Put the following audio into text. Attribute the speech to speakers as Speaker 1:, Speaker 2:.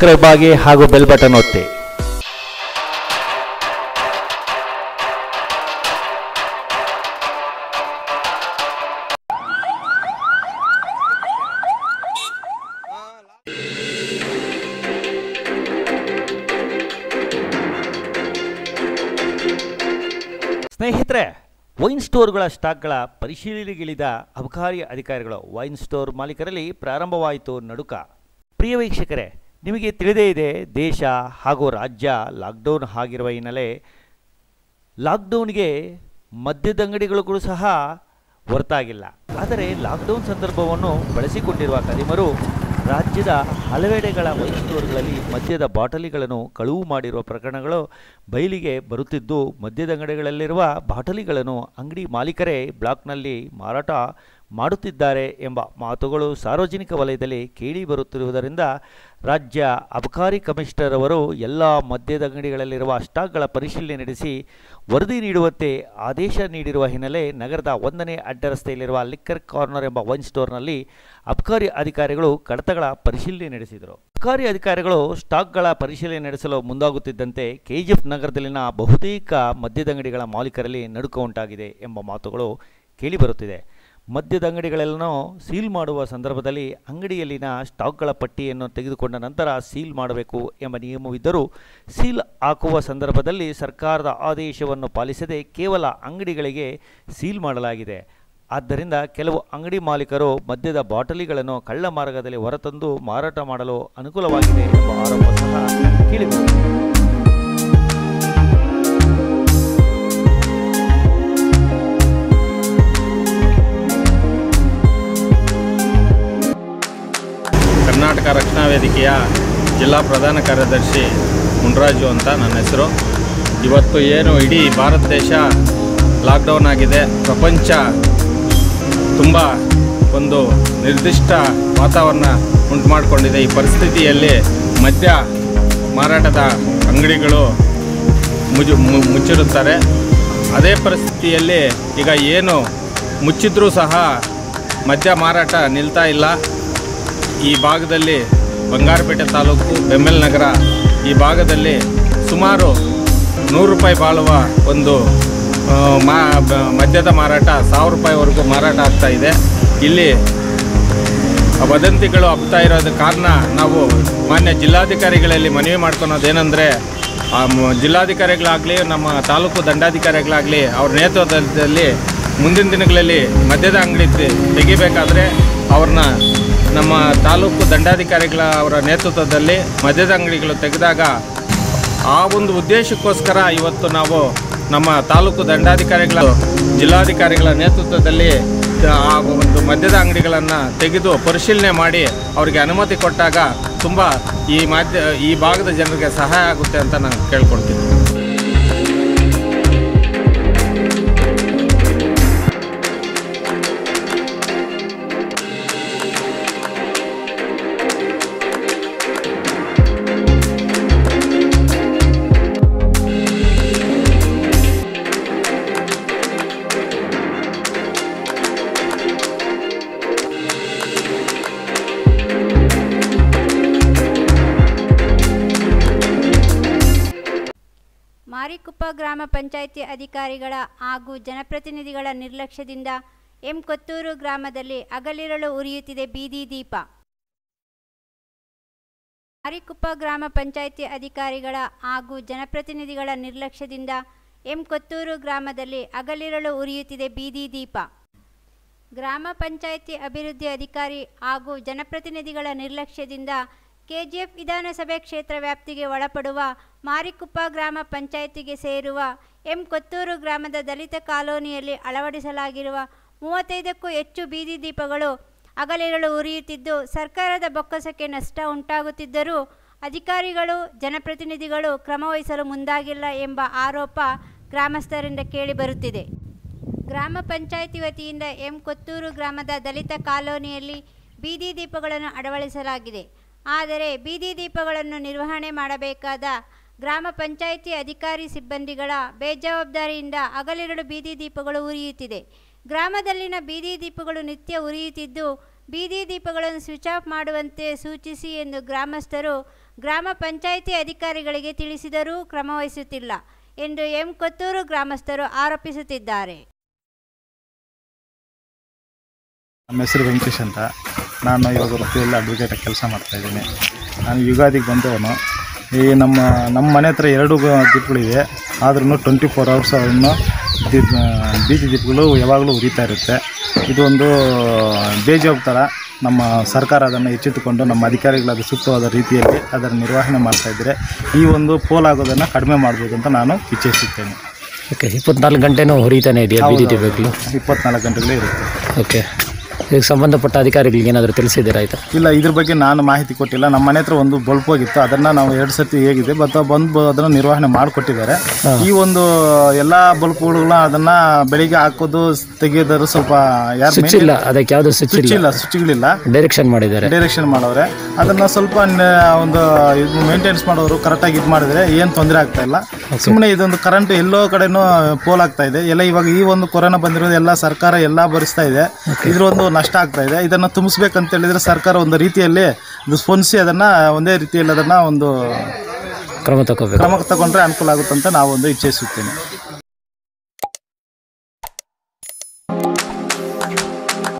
Speaker 1: Subscribe ಆಗಿ ಹಾಗೂ bell button ಒತ್ತಿ. ಸ್ನೇಹಿತರೆ, ವೈನ್ ಸ್ಟೋರ್ಗಳ ಸ್ಟಾಕ್ಗಳ ಪರಿಶೀಲನೆಗಿಳಿದ ಅಬಕಾರಿ ಅಧಿಕಾರಿಗಳು ವೈನ್ ಸ್ಟೋರ್ ಮಾಲೀಕರಲ್ಲಿ ಪ್ರಾರಂಭವಾಯಿತು ನಡುಕ. ಪ್ರಿಯ ವೀಕ್ಷಕರೇ ನಿಮಗೆ ತಿಳಿದೇ ಇದೆ, ದೇಶ ಹಾಗೂ ರಾಜ್ಯ ಲಾಕ್ಡೌನ್ ಆಗಿರುವ ಹಿನ್ನೆಲೆ ಲಾಕ್ಡೌನ್ಗೆ ಮದ್ಯದಂಗಡಿಗಳು ಕೂಡ ಸಹ ಹೊರತಾಗಿಲ್ಲ. ಆದರೆ ಲಾಕ್ಡೌನ್ ಸಂದರ್ಭವನ್ನು ಬಳಸಿಕೊಂಡಿರುವ ಕದಿಮರು ರಾಜ್ಯದ ಹಲವೆಡೆಗಳ ಮೈಸೂರುಗಳಲ್ಲಿ ಮದ್ಯದ ಬಾಟಲಿಗಳನ್ನು ಕಳುವು ಮಾಡಿರುವ ಪ್ರಕರಣಗಳು ಬಯಲಿಗೆ ಬರುತ್ತಿದ್ದು ಮದ್ಯದಂಗಡಿಗಳಲ್ಲಿರುವ ಬಾಟಲಿಗಳನ್ನು ಅಂಗಡಿ ಮಾಲೀಕರೇ ಬ್ಲಾಕ್ನಲ್ಲಿ ಮಾರಾಟ ಮಾಡುತ್ತಿದ್ದಾರೆ ಎಂಬ ಮಾತುಗಳು ಸಾರ್ವಜನಿಕ ವಲಯದಲ್ಲಿ ಕೇಳಿ ಬರುತ್ತಿರುವುದರಿಂದ ರಾಜ್ಯ ಅಬಕಾರಿ ಕಮಿಷನರ್ ಅವರು ಎಲ್ಲ ಮದ್ಯದಂಗಡಿಗಳಲ್ಲಿರುವ ಸ್ಟಾಕ್ಗಳ ಪರಿಶೀಲನೆ ನಡೆಸಿ ವರದಿ ನೀಡುವಂತೆ ಆದೇಶ ನೀಡಿರುವ ಹಿನ್ನೆಲೆ ನಗರದ ಒಂದನೇ ಅಡ್ಡರಸ್ತೆಯಲ್ಲಿರುವ ಲಿಕ್ಕರ್ ಕಾರ್ನರ್ ಎಂಬ ವೈನ್ ಸ್ಟೋರ್ನಲ್ಲಿ ಅಬಕಾರಿ ಅಧಿಕಾರಿಗಳು ಕಡತಗಳ ಪರಿಶೀಲನೆ ನಡೆಸಿದರು. ಅಬಕಾರಿ ಅಧಿಕಾರಿಗಳು ಸ್ಟಾಕ್ಗಳ ಪರಿಶೀಲನೆ ನಡೆಸಲು ಮುಂದಾಗುತ್ತಿದ್ದಂತೆ ಕೆಜಿಎಫ್ ನಗರದಲ್ಲಿನ ಬಹುತೇಕ ಮದ್ಯದಂಗಡಿಗಳ ಮಾಲೀಕರಲ್ಲಿ ನಡುಕ ಉಂಟಾಗಿದೆ ಎಂಬ ಮಾತುಗಳು ಕೇಳಿಬರುತ್ತಿದೆ ಮದ್ಯದ ಅಂಗಡಿಗಳೆಲ್ಲನೂ ಸೀಲ್ ಮಾಡುವ ಸಂದರ್ಭದಲ್ಲಿ ಅಂಗಡಿಯಲ್ಲಿನ ಸ್ಟಾಕ್ಗಳ ಪಟ್ಟಿಯನ್ನು ತೆಗೆದುಕೊಂಡ ನಂತರ ಸೀಲ್ ಮಾಡಬೇಕು ಎಂಬ ನಿಯಮವಿದ್ದರೂ ಸೀಲ್ ಹಾಕುವ ಸಂದರ್ಭದಲ್ಲಿ ಸರ್ಕಾರದ ಆದೇಶವನ್ನು ಪಾಲಿಸದೆ ಕೇವಲ ಅಂಗಡಿಗಳಿಗೆ ಸೀಲ್ ಮಾಡಲಾಗಿದೆ. ಆದ್ದರಿಂದ ಕೆಲವು ಅಂಗಡಿ ಮಾಲೀಕರು ಮದ್ಯದ ಬಾಟಲಿಗಳನ್ನು ಕಳ್ಳ ಮಾರ್ಗದಲ್ಲಿ ಹೊರತಂದು ಮಾರಾಟ ಮಾಡಲು ಅನುಕೂಲವಾಗಿದೆ ಎಂಬ ಆರೋಪ ಸಹ ಕೇಳಿಬಂದಿದೆ.
Speaker 2: ವೇದಿಕೆಯ ಜಿಲ್ಲಾ ಪ್ರಧಾನ ಕಾರ್ಯದರ್ಶಿ ಮುನ್ರಾಜು ಅಂತ ನನ್ನ ಹೆಸರು. ಇವತ್ತು ಏನು ಇಡೀ ಭಾರತ ದೇಶ ಲಾಕ್ಡೌನ್ ಆಗಿದೆ. ಪ್ರಪಂಚ ತುಂಬ ಒಂದು ನಿರ್ದಿಷ್ಟ ವಾತಾವರಣ ಉಂಟು ಮಾಡಿಕೊಂಡಿದೆ. ಈ ಪರಿಸ್ಥಿತಿಯಲ್ಲಿ ಮದ್ಯ ಮಾರಾಟದ ಅಂಗಡಿಗಳು ಮುಜು ಮುಚ್ಚಿರುತ್ತಾರೆ. ಅದೇ ಪರಿಸ್ಥಿತಿಯಲ್ಲಿ ಈಗ ಏನು ಮುಚ್ಚಿದ್ರೂ ಸಹ ಮದ್ಯ ಮಾರಾಟ ನಿಲ್ತಾ ಇಲ್ಲ. ಈ ಭಾಗದಲ್ಲಿ ಬಂಗಾರಪೇಟೆ ತಾಲೂಕು ಬೆಮ್ಮೆಲ್ ನಗರ ಈ ಭಾಗದಲ್ಲಿ ಸುಮಾರು ನೂರು ರೂಪಾಯಿ ಬಾಳುವ ಒಂದು ಮಾ ಮದ್ಯದ ಮಾರಾಟ ಸಾವಿರ ರೂಪಾಯಿವರೆಗೂ ಮಾರಾಟ ಆಗ್ತಾ ಇದೆ. ಇಲ್ಲಿ ವದಂತಿಗಳು ಹಬ್ತಾ ಇರೋದ ಕಾರಣ ನಾವು ಮಾನ್ಯ ಜಿಲ್ಲಾಧಿಕಾರಿಗಳಲ್ಲಿ ಮನವಿ ಮಾಡ್ಕೊಳೋದೇನೆಂದರೆ ಜಿಲ್ಲಾಧಿಕಾರಿಗಳಾಗಲಿ, ನಮ್ಮ ತಾಲೂಕು ದಂಡಾಧಿಕಾರಿಗಳಾಗಲಿ ಅವ್ರ ನೇತೃತ್ವದಲ್ಲಿ ಮುಂದಿನ ದಿನಗಳಲ್ಲಿ ಮದ್ಯದ ಅಂಗಡಿ ತೆಗಿಬೇಕಾದ್ರೆ ಅವ್ರನ್ನ ನಮ್ಮ ತಾಲೂಕು ದಂಡಾಧಿಕಾರಿಗಳ ಅವರ ನೇತೃತ್ವದಲ್ಲಿ ಮದ್ಯದ ಅಂಗಡಿಗಳು ತೆಗೆದಾಗ ಆ ಒಂದು ಉದ್ದೇಶಕ್ಕೋಸ್ಕರ ಇವತ್ತು ನಾವು ನಮ್ಮ ತಾಲೂಕು ದಂಡಾಧಿಕಾರಿಗಳ ಜಿಲ್ಲಾಧಿಕಾರಿಗಳ ನೇತೃತ್ವದಲ್ಲಿ ಆ ಒಂದು ಮದ್ಯದ ಅಂಗಡಿಗಳನ್ನು ತೆಗೆದು ಪರಿಶೀಲನೆ ಮಾಡಿ ಅವರಿಗೆ ಅನುಮತಿ ಕೊಟ್ಟಾಗ ತುಂಬ ಈ ಮಾಧ್ಯ ಈ ಭಾಗದ ಜನರಿಗೆ ಸಹಾಯ ಆಗುತ್ತೆ ಅಂತ ನಾನು ಕೇಳ್ಕೊಳ್ತೀನಿ.
Speaker 3: ಮಾರಿಕುಪ್ಪ ಗ್ರಾಮ ಪಂಚಾಯಿತಿ ಅಧಿಕಾರಿಗಳ ಹಾಗೂ ಜನಪ್ರತಿನಿಧಿಗಳ ನಿರ್ಲಕ್ಷ್ಯದಿಂದ ಎಂ ಕೊತ್ತೂರು ಗ್ರಾಮದಲ್ಲಿ ಹಗಲಿರಳು ಉರಿಯುತ್ತಿದೆ ಬೀದಿ ದೀಪ. ಮಾರಿಕುಪ್ಪ ಗ್ರಾಮ ಪಂಚಾಯಿತಿ ಅಧಿಕಾರಿಗಳ ಹಾಗೂ ಜನಪ್ರತಿನಿಧಿಗಳ ನಿರ್ಲಕ್ಷ್ಯದಿಂದ ಎಂ ಕೊತ್ತೂರು ಗ್ರಾಮದಲ್ಲಿ ಹಗಲಿರಳು ಉರಿಯುತ್ತಿದೆ ಬೀದಿ ದೀಪ. ಗ್ರಾಮ ಪಂಚಾಯಿತಿ ಅಭಿವೃದ್ಧಿ ಅಧಿಕಾರಿ ಹಾಗೂ ಜನಪ್ರತಿನಿಧಿಗಳ ನಿರ್ಲಕ್ಷ್ಯದಿಂದ ಕೆಜಿಎಫ್ ವಿಧಾನಸಭೆ ಕ್ಷೇತ್ರ ವ್ಯಾಪ್ತಿಗೆ ಒಳಪಡುವ ಮಾರಿಕುಪ್ಪ ಗ್ರಾಮ ಪಂಚಾಯಿತಿಗೆ ಸೇರುವ ಎಂ ಕೊತ್ತೂರು ಗ್ರಾಮದ ದಲಿತ ಕಾಲೋನಿಯಲ್ಲಿ ಅಳವಡಿಸಲಾಗಿರುವ ಮೂವತ್ತೈದಕ್ಕೂ ಹೆಚ್ಚು ಬೀದಿ ದೀಪಗಳು ಹಗಲಿರಳು ಉರಿಯುತ್ತಿದ್ದು, ಸರ್ಕಾರದ ಬೊಕ್ಕಸಕ್ಕೆ ನಷ್ಟ ಉಂಟಾಗುತ್ತಿದ್ದರೂ ಅಧಿಕಾರಿಗಳು, ಜನಪ್ರತಿನಿಧಿಗಳು ಕ್ರಮವಹಿಸಲು ಮುಂದಾಗಿಲ್ಲ ಎಂಬ ಆರೋಪ ಗ್ರಾಮಸ್ಥರಿಂದ ಕೇಳಿಬರುತ್ತಿದೆ ಗ್ರಾಮ ಪಂಚಾಯಿತಿ ವತಿಯಿಂದ ಎಂ ಕೊತ್ತೂರು ಗ್ರಾಮದ ದಲಿತ ಕಾಲೋನಿಯಲ್ಲಿ ಬೀದಿ ದೀಪಗಳನ್ನು ಅಳವಡಿಸಲಾಗಿದೆ. ಆದರೆ ಬೀದಿ ದೀಪಗಳನ್ನು ನಿರ್ವಹಣೆ ಮಾಡಬೇಕಾದ ಗ್ರಾಮ ಪಂಚಾಯಿತಿ ಅಧಿಕಾರಿ ಸಿಬ್ಬಂದಿಗಳ ಬೇಜವಾಬ್ದಾರಿಯಿಂದ ಹಗಲಿರುಳು ಬೀದಿ ದೀಪಗಳು ಉರಿಯುತ್ತಿದೆ. ಗ್ರಾಮದಲ್ಲಿನ ಬೀದಿ ದೀಪಗಳು ನಿತ್ಯ ಉರಿಯುತ್ತಿದ್ದು, ಬೀದಿ ದೀಪಗಳನ್ನು ಸ್ವಿಚ್ ಆಫ್ ಮಾಡುವಂತೆ ಸೂಚಿಸಿ ಎಂದು ಗ್ರಾಮಸ್ಥರು ಗ್ರಾಮ ಪಂಚಾಯಿತಿ ಅಧಿಕಾರಿಗಳಿಗೆ ತಿಳಿಸಿದರೂ ಕ್ರಮವಹಿಸುತ್ತಿಲ್ಲ ಎಂದು ಎಂ ಕೊತ್ತೂರು ಗ್ರಾಮಸ್ಥರು ಆರೋಪಿಸುತ್ತಿದ್ದಾರೆ.
Speaker 4: ನಾನು ಇವಾಗ ವೃತ್ತಿಯಲ್ಲಿ ಅಡ್ವೊಕೇಟ್ ಕೆಲಸ ಮಾಡ್ತಾಯಿದ್ದೀನಿ ನಾನು ಯುಗಾದಿಗೆ ಬಂದವನು. ಈ ನಮ್ಮ ನಮ್ಮ ಮನೆ ಹತ್ರ ಎರಡು ದೀಪಗಳಿವೆ. ಆದ್ರೂ ಟ್ವೆಂಟಿ ಫೋರ್ ಅವರ್ಸ್ ಅವನ್ನು ದೀಪ ಬೀದಿ ದೀಪಗಳು ಯಾವಾಗಲೂ ಉರಿತಾ ಇರುತ್ತೆ. ಇದೊಂದು ಬೇಜವಾಬ್ದಾರ ಥರ ನಮ್ಮ ಸರ್ಕಾರ ಅದನ್ನು ಎಚ್ಚೆತ್ತುಕೊಂಡು ನಮ್ಮ ಅಧಿಕಾರಿಗಳು ಅದು ಸೂಕ್ತವಾದ ರೀತಿಯಲ್ಲಿ ಅದರ ನಿರ್ವಹಣೆ ಮಾಡ್ತಾಯಿದ್ರೆ ಈ ಒಂದು ಪೋಲಾಗೋದನ್ನು ಕಡಿಮೆ ಮಾಡ್ಬೋದು ಅಂತ ನಾನು ಇಚ್ಛಿಸುತ್ತೇನೆ
Speaker 5: ಓಕೆ ಇಪ್ಪತ್ನಾಲ್ಕು ಗಂಟೆನೂ ಹೊರಿತಾನೆ ಇದೆಯಾ ಬೀದಿ ದೀಪಗಳು?
Speaker 4: ಇಪ್ಪತ್ನಾಲ್ಕು ಗಂಟೆಗಳೇ ಇರುತ್ತೆ.
Speaker 5: ಓಕೆ ಇದಕ್ಕೆ ಸಂಬಂಧಪಟ್ಟ ಅಧಿಕಾರಿಗಳಿಗೆ ಏನಾದರೂ ತಿಳಿಸಿದ್ದೀರಾ ಆಯಿತಾ?
Speaker 4: ಇಲ್ಲ ಇದ್ರ ಬಗ್ಗೆ ನಾನು ಮಾಹಿತಿ ಕೊಟ್ಟಿಲ್ಲ. ನಮ್ಮ ಮನೆ ಹತ್ರ ಒಂದು ಬಲ್ಪ್ ಹೋಗಿತ್ತು. ಅದನ್ನು ನಾವು ಎರಡು ಸರ್ತಿ ಹೇಗಿದೆ ಮತ್ತು ಬಂದು ಅದನ್ನು ನಿರ್ವಹಣೆ ಮಾಡಿಕೊಟ್ಟಿದ್ದಾರೆ. ಈ ಒಂದು ಎಲ್ಲ ಬಲ್ಪ್ಗಳನ್ನ ಅದನ್ನು ಬೆಳಿಗ್ಗೆ ಹಾಕೋದು ತೆಗೆಯೋದಾದ್ರು ಸ್ವಲ್ಪ ಯಾರು
Speaker 5: ಸ್ವಿಚ್ ಇಲ್ಲ ಅದಕ್ಕೆ ಯಾವುದೂ ಸ್ವಿಚ್
Speaker 4: ಸ್ವಿಚ್
Speaker 5: ಇಲ್ಲ
Speaker 4: ಇಲ್ಲ ಸ್ವಿಚ್ಗಳಿಲ್ಲ
Speaker 5: ಡೈರೆಕ್ಷನ್ ಮಾಡಿದ್ದಾರೆ.
Speaker 4: ಡೈರೆಕ್ಷನ್ ಮಾಡೋರೆ. ಅದನ್ನು ಸ್ವಲ್ಪ ನ- ಒಂದು ಇದು ಮೇಂಟೆನೆನ್ಸ್ ಮಾಡೋರು ಕರೆಕ್ಟಾಗಿ ಇದು ಮಾಡಿದ್ರೆ ಏನು ತೊಂದರೆ ಆಗ್ತಾ ಇಲ್ಲ. ಸುಮ್ಮನೆ ಇದೊಂದು ಕರೆಂಟ್ ಎಲ್ಲೋ ಕಡೆನೂ ಪೋಲ್ ಆಗ್ತಾ ಇದೆ. ಎಲ್ಲ ಇವಾಗ ಈ ಒಂದು ಕೊರೋನಾ ಬಂದಿರೋದು ಎಲ್ಲ ಸರ್ಕಾರ ಎಲ್ಲ ಭರಿಸ್ತಾ ಇದೆ. ಇದ್ರ ಒಂದು ನಷ್ಟ ಆಗ್ತಾ ಇದೆ. ಇದನ್ನು ತುಂಬಿಸ್ಬೇಕಂತ ಹೇಳಿದರೆ ಸರ್ಕಾರ ಒಂದು ರೀತಿಯಲ್ಲಿ ಇದು ಸ್ಪಂದಿಸಿ ಅದನ್ನು ಒಂದೇ ರೀತಿಯಲ್ಲಿ ಅದನ್ನು ಒಂದು
Speaker 5: ಕ್ರಮ ತಗೋಬೇಕು.
Speaker 4: ಕ್ರಮ ತಗೊಂಡ್ರೆ ಅನುಕೂಲ ಆಗುತ್ತಂತ ನಾವು ಒಂದು ಇಚ್ಛಿಸುತ್ತೇನೆ.